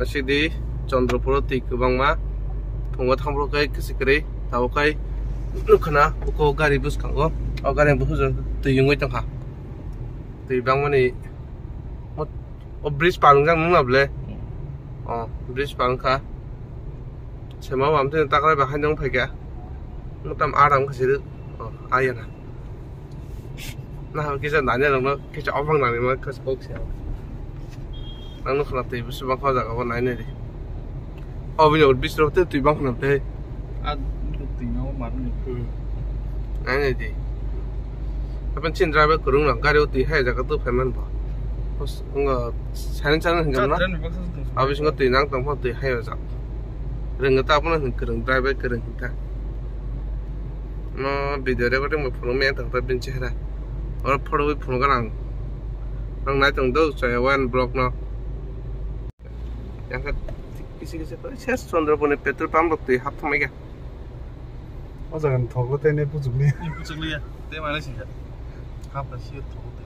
ngasi Chandrapura ti kubangma thunga thamro kai kisikri tawo kai nukhana uko, gari bus kango o gari bus jo tu yungoi tangha. Tu bangmani mot o bridge palung jang nung lable o bridge palung kha. Sema wam te takrai ba hanjong phaiga mutam aram khasir o ayana na. Ha kisa nanya nang no kisa ofang nang ma khas box ya nang no khla tei bus bang kha jaga ko nai ne ri o bi no bis ro te tui bang khna te a tui no mar này nai ne ri apan trên driver kurung na gari tui hai jaga tu phaman ba os nga chan chan hang na abis nga tui nang tam pha tui hai ja người ta apna hang kurung driver kurung ta nó bị đứa đấy có trong một phần mềm thằng ta bên trên này, ở phần với phần cái nào, thằng này thằng đâu chạy qua block nó. দেখা কিছু কিছু তো শেষ চন্দ্রপনে petrol pump লোক তুই হাত থামাই গা ও জান ঠগতে নে বুঝুক নি বুঝুক নি তে মানে সি হাত পাশে ঠগতে